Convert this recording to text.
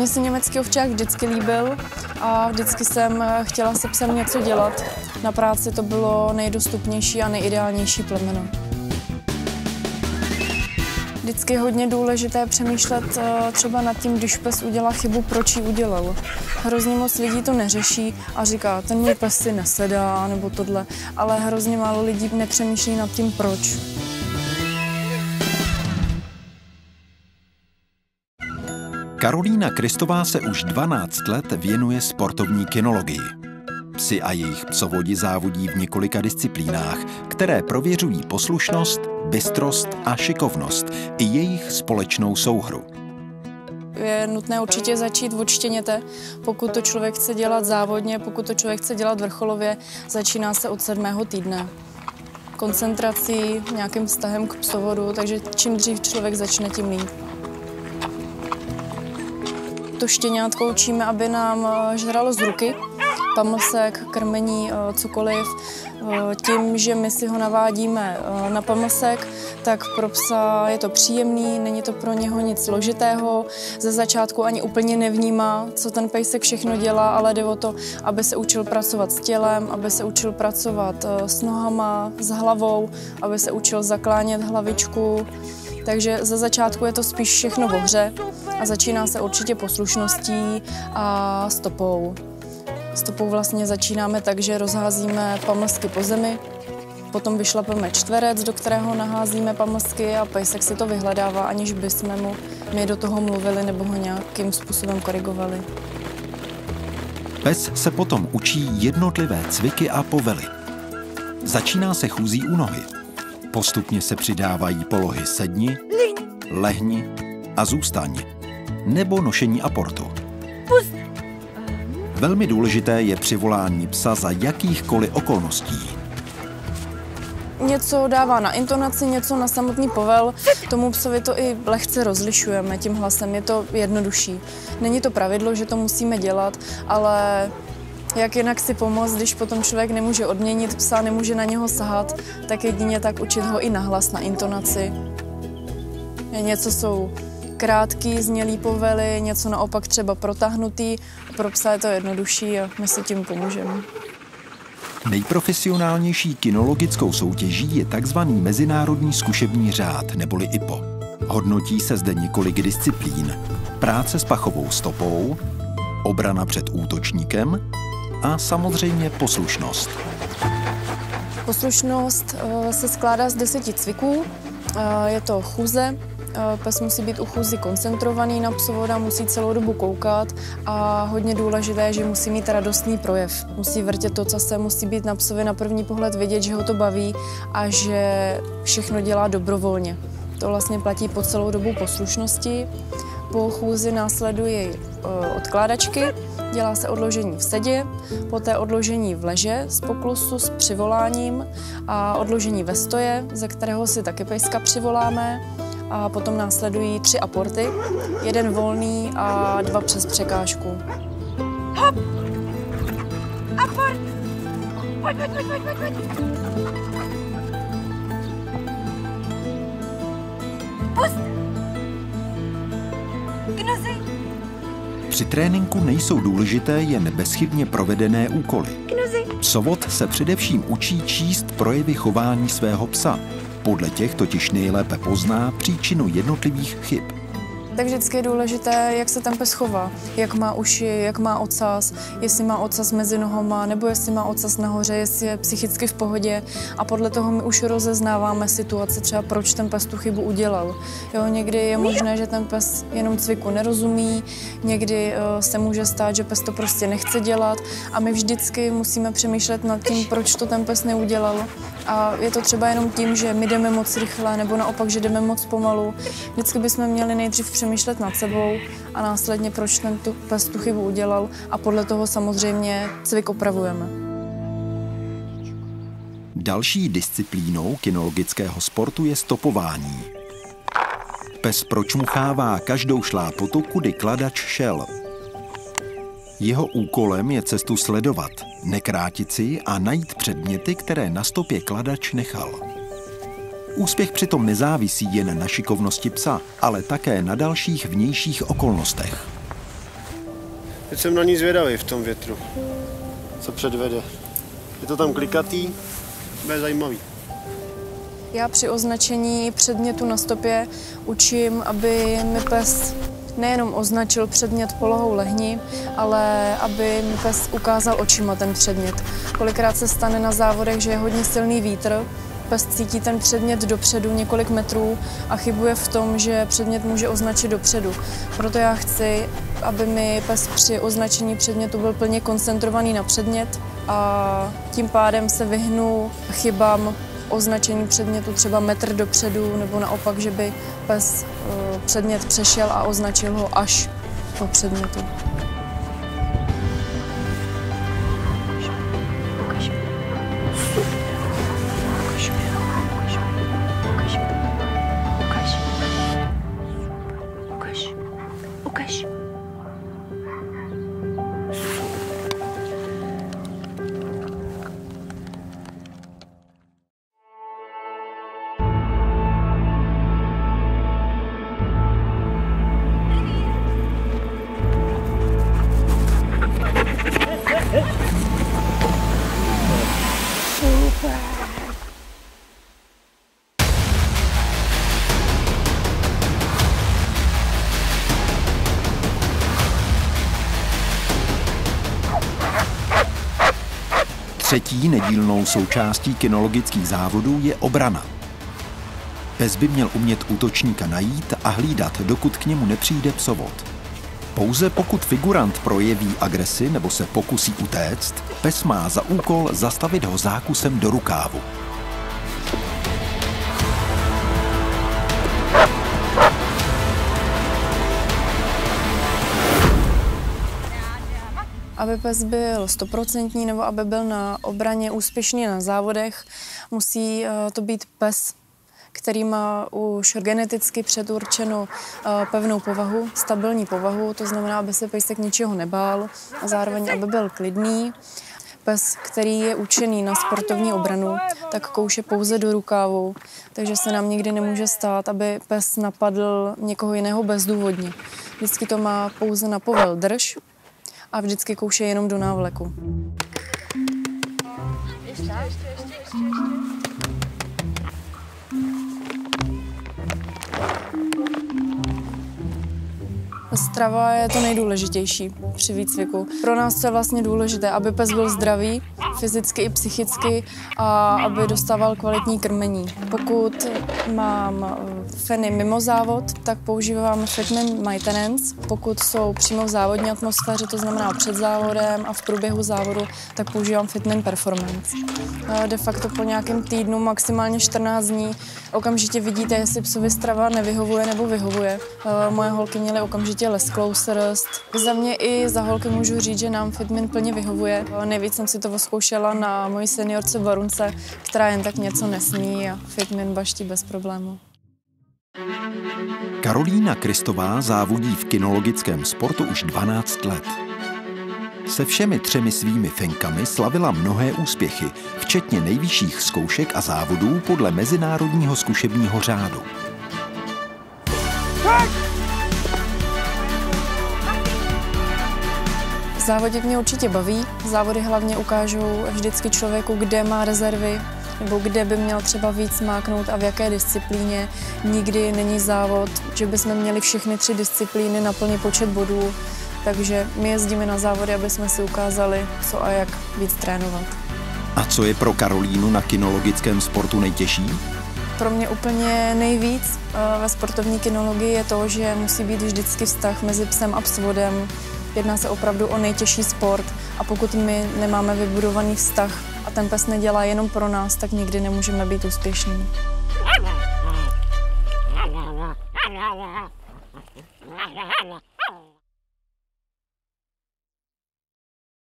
Mně se německý ovčák vždycky líbil a vždycky jsem chtěla se psem něco dělat. Na práci to bylo nejdostupnější a nejideálnější plemeno. Vždycky je hodně důležité přemýšlet eh, třeba nad tím, když pes udělá chybu, proč ji udělal. Hrozně moc lidí to neřeší a říká, ten můj pes si nesedá nebo tohle, ale hrozně málo lidí nepřemýšlí nad tím, proč. Karolína Kristová se už 12 let věnuje sportovní kinologii. Psy a jejich psovodi závodí v několika disciplínách, které prověřují poslušnost, bystrost a šikovnost i jejich společnou souhru. Je nutné určitě začít od štěněte. Pokud to člověk chce dělat závodně, pokud to člověk chce dělat vrcholově, začíná se od sedmého týdne koncentrací, nějakým vztahem k psovodu, takže čím dřív člověk začne, tím líp to štěňátko učíme, aby nám eh, žralo z ruky, pamlsek, krmení, eh, cokoliv. Eh, tím, že my si ho navádíme na pamlsek, tak pro psa je to příjemný, není to pro něho nic složitého. Ze začátku ani úplně nevnímá, co ten pejsek všechno dělá, ale jde o to, aby se učil pracovat s tělem, aby se učil pracovat s nohama, s hlavou, aby se učil zaklánět hlavičku. Takže ze začátku je to spíš všechno v hře a začíná se určitě poslušností a stopou. Stopou vlastně začínáme tak, že rozházíme pamlsky po zemi, potom vyšlapeme čtverec, do kterého naházíme pamlsky a pejsek si to vyhledává, aniž bychom mu my do toho mluvili nebo ho nějakým způsobem korigovali. Pes se potom učí jednotlivé cviky a povely. Začíná se chůzí u nohy. Postupně se přidávají polohy sedni, lehni a zůstaň, nebo nošení aportu. Velmi důležité je přivolání psa za jakýchkoliv okolností. Něco dává na intonaci, něco na samotný povel. Tomu psovi to i lehce rozlišujeme tím hlasem, je to jednodušší. Není to pravidlo, že to musíme dělat, ale jak jinak si pomoct, když potom člověk nemůže odměnit psa, nemůže na něho sahat, tak jedině tak učit ho i na hlas, na intonaci. Něco jsou krátký, znělý povely, něco naopak třeba protahnutý. Pro psa je to jednodušší a my si tím pomůžeme. Nejprofesionálnější kinologickou soutěží je tzv. Mezinárodní zkušební řád, neboli IPO. Hodnotí se zde několik disciplín. Práce s pachovou stopou, obrana před útočníkem a samozřejmě poslušnost. Poslušnost eh, se skládá z deseti cviků. Eh, je to chůze, Pes musí být u chůzy koncentrovaný na psovoda, musí celou dobu koukat a hodně důležité je, že musí mít radostný projev. Musí vrtět to, co se musí být na psovi na první pohled vidět, že ho to baví a že všechno dělá dobrovolně. To vlastně platí po celou dobu poslušnosti. Po chůzi následují odkládačky, Dělá se odložení v sedě, poté odložení v leže z poklusu s přivoláním a odložení ve stoje, ze kterého si taky pejska přivoláme. A potom následují tři aporty, jeden volný a dva přes překážku. Hop! Aport! Pojď, pojď, pojď, pojď, pojď, pojď. Pust! Gnozy! Při tréninku nejsou důležité jen bezchybně provedené úkoly. Psovod se především učí číst projevy chování svého psa. Podle těch totiž nejlépe pozná příčinu jednotlivých chyb tak vždycky je důležité, jak se ten pes chová, jak má uši, jak má ocas, jestli má ocas mezi nohama, nebo jestli má ocas nahoře, jestli je psychicky v pohodě a podle toho my už rozeznáváme situace, třeba proč ten pes tu chybu udělal. Jo, někdy je možné, že ten pes jenom cviku nerozumí, někdy uh, se může stát, že pes to prostě nechce dělat a my vždycky musíme přemýšlet nad tím, proč to ten pes neudělal. A je to třeba jenom tím, že my jdeme moc rychle, nebo naopak, že jdeme moc pomalu. Vždycky bychom měli nejdřív přemýšlet nad sebou a následně, proč ten tu, pes tu chybu udělal a podle toho samozřejmě cvik opravujeme. Další disciplínou kinologického sportu je stopování. Pes pročmuchává každou šlápotu, kudy kladač šel. Jeho úkolem je cestu sledovat, nekrátit si a najít předměty, které na stopě kladač nechal. Úspěch přitom nezávisí jen na šikovnosti psa, ale také na dalších vnějších okolnostech. Teď jsem na ní zvědavý v tom větru, co předvede. Je to tam klikatý, bude zajímavý. Já při označení předmětu na stopě učím, aby mi pes nejenom označil předmět polohou lehni, ale aby mi pes ukázal očima ten předmět. Kolikrát se stane na závodech, že je hodně silný vítr, pes cítí ten předmět dopředu několik metrů a chybuje v tom, že předmět může označit dopředu. Proto já chci, aby mi pes při označení předmětu byl plně koncentrovaný na předmět a tím pádem se vyhnu chybám označení předmětu třeba metr dopředu, nebo naopak, že by pes eh, předmět přešel a označil ho až po předmětu. Třetí nedílnou součástí kinologických závodů je obrana. Pes by měl umět útočníka najít a hlídat, dokud k němu nepřijde psovod. Pouze pokud figurant projeví agresi nebo se pokusí utéct, pes má za úkol zastavit ho zákusem do rukávu. Aby pes byl stoprocentní nebo aby byl na obraně úspěšný na závodech, musí eh, to být pes, který má už geneticky předurčenou eh, pevnou povahu, stabilní povahu, to znamená, aby se pejsek ničeho nebál a zároveň, aby byl klidný. Pes, který je učený na sportovní obranu, tak kouše pouze do rukávu, takže se nám nikdy nemůže stát, aby pes napadl někoho jiného bezdůvodně. Vždycky to má pouze na povel drž, a vždycky kouše jenom do návleku. Ještě, ještě, ještě, ještě, ještě. Strava je to nejdůležitější při výcviku. Pro nás je vlastně důležité, aby pes byl zdravý, fyzicky i psychicky a aby dostával kvalitní krmení. Pokud mám feny mimo závod, tak používám Fitman Maintenance. Pokud jsou přímo v závodní atmosféře, to znamená před závodem a v průběhu závodu, tak používám Fitman Performance. De facto po nějakém týdnu, maximálně 14 dní, okamžitě vidíte, jestli psovi strava nevyhovuje nebo vyhovuje. Moje holky měly okamžitě lesklou srst. Za mě i za holky můžu říct, že nám Fitmin plně vyhovuje. Nejvíc jsem si to oskoušela na mojí seniorce Barunce, která jen tak něco nesmí a Fitmin baští bez problému. Karolína Kristová závodí v kinologickém sportu už 12 let. Se všemi třemi svými fenkami slavila mnohé úspěchy, včetně nejvyšších zkoušek a závodů podle Mezinárodního zkušebního řádu. Závodit mě určitě baví. Závody hlavně ukážou vždycky člověku, kde má rezervy, nebo kde by měl třeba víc máknout a v jaké disciplíně. Nikdy není závod, že bychom měli všechny tři disciplíny na plný počet bodů, takže my jezdíme na závody, aby jsme si ukázali, co a jak víc trénovat. A co je pro Karolínu na kinologickém sportu nejtěžší? Pro mě úplně nejvíc eh, ve sportovní kinologii je to, že musí být vždycky vztah mezi psem a psvodem. Jedná se opravdu o nejtěžší sport a pokud my nemáme vybudovaný vztah a ten pes nedělá jenom pro nás, tak nikdy nemůžeme být úspěšní.